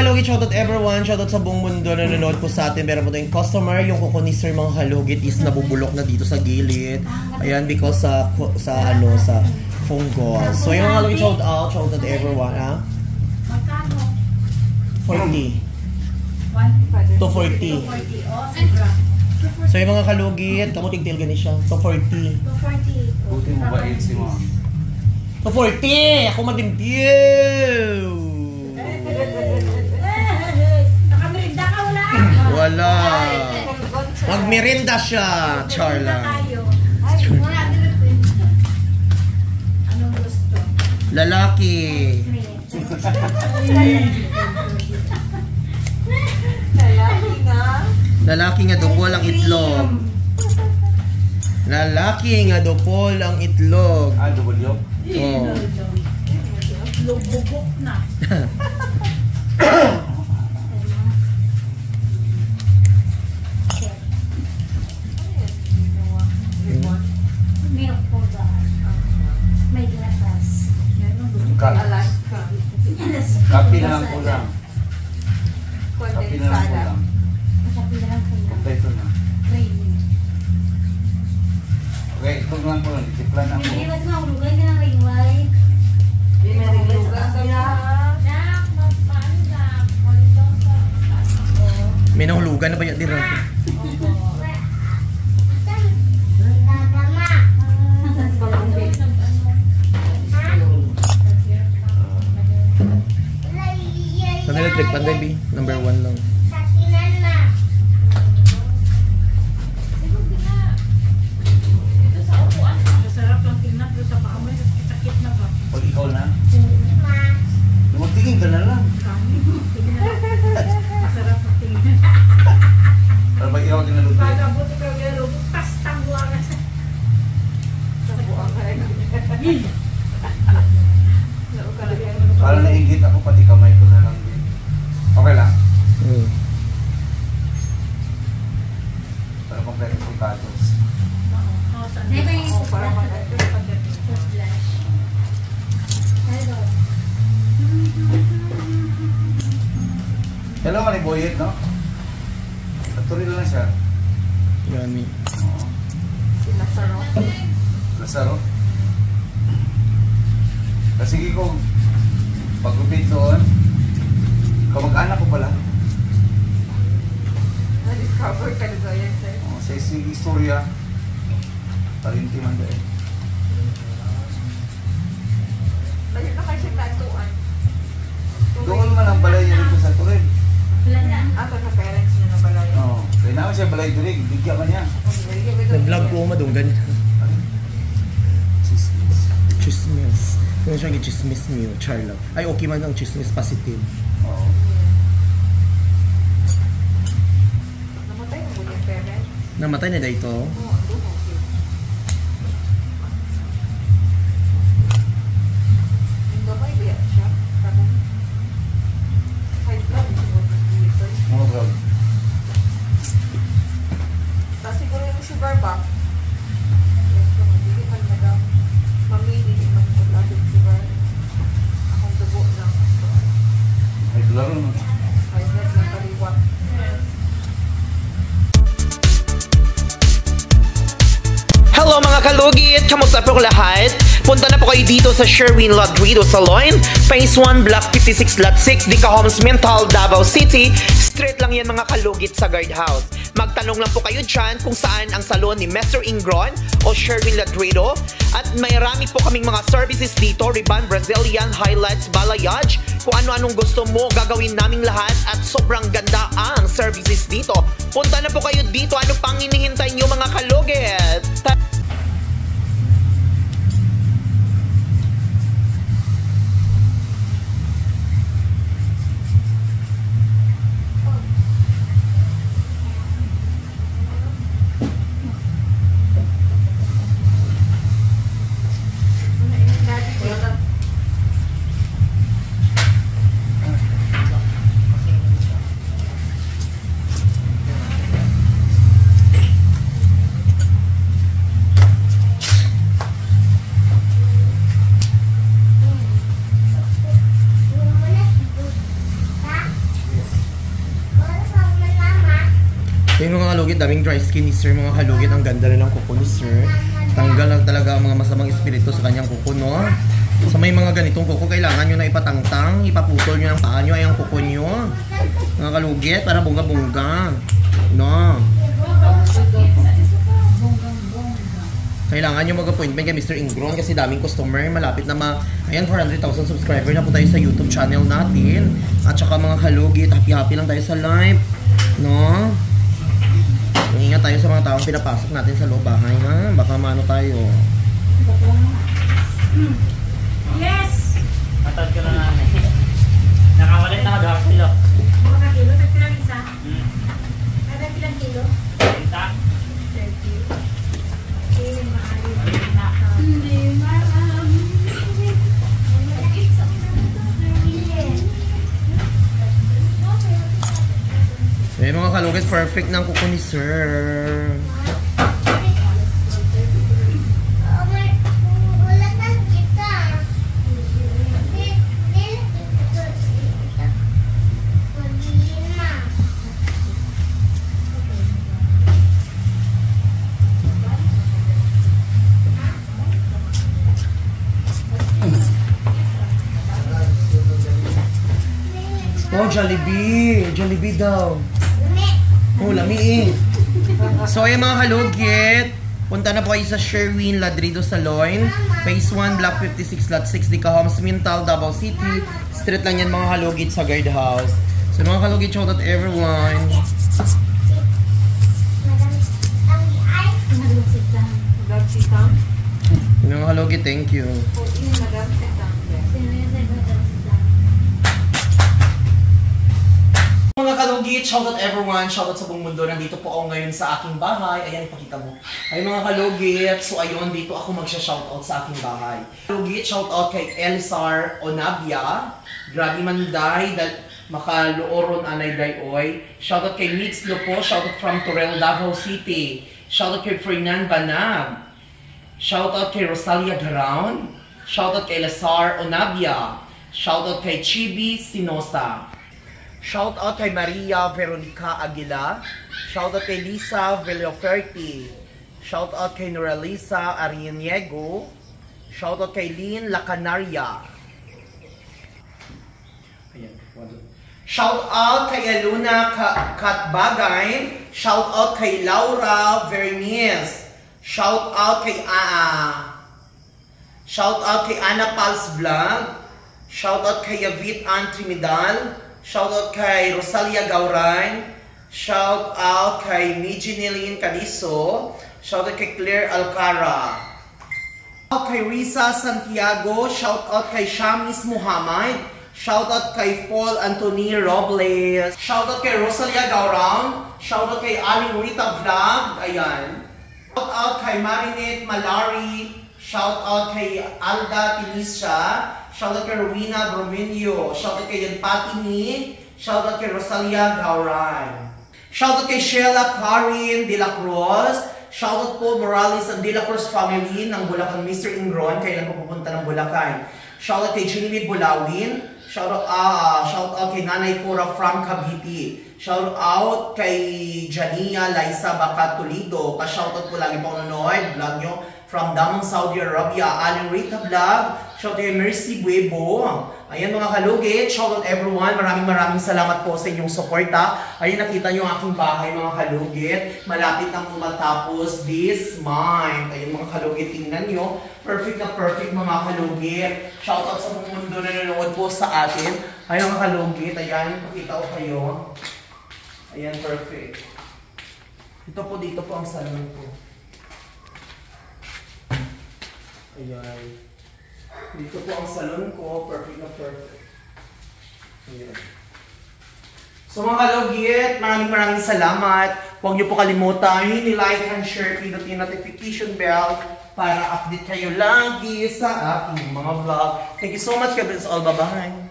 Halugit, shoutout everyone, shoutout sa buong mundo na nanonood po sa atin. Meron po tayong customer, yung kuko ni Sir mga halugit is nabubulok na dito sa gilid. Ayan, because sa, sa ano, sa fungus. So yung mga halugit, shoutout, shoutout everyone, ha? Magkano? 40. 240. 240. Oh, sobra. So yung mga kalugit, kamuting tail gani siya. 240. 240. Buti mo ba si mo? 240! Ako magdimpyew! Wala? Magmirinda siya, Charla. tayo. Ay, wala din Anong gusto? Lalaki. Lalaki nga. Lalaki nga dupol ang itlog. Lalaki nga dupol ang itlog. Ah, double yolk? Oh. Lububok na. Kapi na lang kulang. Kapi na lang Kondensada. kulang. Kapi na lang. Kompleto na. Okay, ito lang kulang. Disiplan ako. Hindi, wag mo. Lugay ka ng ringlay. Di na rin lugar sa lahat. Nak, magpaano na? May nahulugan na ba yan? Dira. Electric panday B, number one lang. Na ba? Na, magtingin ka na lang. Masarap ang tingnan. Para pag ikaw kinaluto. Pagabuti ka yelo, bukas tangguangan sa Sa Hello, Maniboyet, no? Naturil lang siya. Yummy. Oo. Sila sa rock. Lazaro. Kasi ko, pagupit doon, kamag-anak ko pala. Na-discover ka nito yan, sir. Oh, sa isang istorya, parinti man dahil. Siya balay Turin, bigyan ka niya. Nag-vlog ko madunggan. Chismis. Chismis. Kung siya gi-chismis niyo, Charla. Ay, okay man ang chismis positive. Oo. Namatay na po yung parents. Namatay na dito. Oo, siguro yung kayo dito sa Sherwin Ladrido Salon, Phase 1, Block 56, Lot 6, Dica Homes, Mental, Davao City. Straight lang yan mga kalugit sa guardhouse. Magtanong lang po kayo dyan kung saan ang salon ni Mr. Ingron o Sherwin Ladrido. At may rami po kaming mga services dito, Riban, Brazilian, Highlights, Balayage. Kung ano-anong gusto mo, gagawin naming lahat at sobrang ganda ang services dito. Punta na po kayo dito. Ano pang hinihintay nyo mga kalugit? Daming dry skin ni sir, mga kalugit, ang ganda rin ng kuko ni sir. Tanggal lang talaga ang mga masamang espiritu sa kanyang kuko, no? Sa may mga ganitong kuko, kailangan nyo na ipatangtang, ipaputol nyo ng paa nyo ay ang kuko nyo. Mga kalugit, para bongga-bongga. No? Kailangan nyo mag-appointment kay Mr. Ingron kasi daming customer. Malapit na ma... Ayan, 400,000 subscriber na po tayo sa YouTube channel natin. At saka mga kalugit, happy-happy lang tayo sa live. No? Ingat tayo sa mga taong pinapasok natin sa loob bahay, ha? Baka maano tayo. Yes! Matod ka na namin. Nakawalit na ako doon kilo. Perfect ng kuko ni Sir. Oh, Jollibee. Jollibee daw. Oh, lami eh. So, ayun mga kalugit. Punta na po kayo sa Sherwin Ladrido Saloon. Phase 1, Block 56, Lot 6, Dica Homes, Mintal, Davao City. Street lang yan mga kalugit sa guardhouse. So, mga kalugit, shout out everyone. Sitang. Mga kalugit, thank you. Po, ini Madam Sitang. Mga kalugit, shout out everyone, shout out sa buong mundo. Nandito po ako ngayon sa aking bahay. Ayan, ipakita mo. Ay mga kalugit, so ayun, dito ako magsha-shout out sa aking bahay. Kalugit, shout out kay Elisar Onabia. Grabe man day, dal makaluoron anay dayoy. Shout out kay Mix Lopo, shout out from Torel, Davao City. Shout out kay Fernan Banag. Shout out kay Rosalia Brown. Shout out kay Lazar Onabia. Shout out kay Chibi Sinosa. Shout out kay Maria Veronica Aguila. Shout out kay Lisa Villaferti. Shout out kay Noralisa Arianiego. Shout out kay Lynn Lacanaria. Shout out kay Aluna Ka- Katbagay. Shout out kay Laura Verniz. Shout out kay Aa. Shout out kay Ana Pals Vlog. Shout out kay Yavit Ann. Shout out kay Rosalia Gauran. Shout out kay Miji Nilin Cadiso. Shout out kay Claire Alcara. Shout out kay Risa Santiago. Shout out kay Shamis Muhammad. Shout out kay Paul Anthony Robles. Shout out kay Rosalia Gauran. Shout out kay Aling Rita Vlog. Ayan. Shout out kay Marinette Malari. Shout out kay Alda Tinisha. Shout out kay Rowena Brominio. Shout out kay Yanpati Ni. Shout out kay Rosalia Gauran. Shout out kay Sheila Karin De La Cruz. Shout out po Morales and De La Cruz family ng Bulacan Mr. Ingron. Kailan po pupunta ng Bulacan. Shout out kay Genevieve Bulawin. Shout out, ah, shout out kay Nanay Cora from Cavite. Shout out kay Jania Liza Bacat Toledo. Pa-shout out po lagi po nanonood. Vlog nyo from Damang, Saudi Arabia. Aling Rita Vlog. Shout out kay Mercy Buebo. Ayan mga kalugit. Shout out everyone. Maraming maraming salamat po sa inyong suporta. Ayun nakita nyo ang aking bahay mga kalugit. Malapit na po matapos this month. Ayun mga kalugit. Tingnan nyo. Perfect na perfect mga kalugit. Shout out sa buong mundo na nanonood po sa atin. Ayun mga kalugit. Ayan. Pakita ko kayo. Ayan, perfect. Ito po, dito po ang salon ko. Ayan. Dito po ang salon ko. Perfect na perfect. Ayan. So mga kalugit, maraming maraming salamat. Huwag niyo po kalimutan, i-like and share, yung notification bell para update kayo lagi sa aking mga vlog. Thank you so much, God bless all. Bye-bye.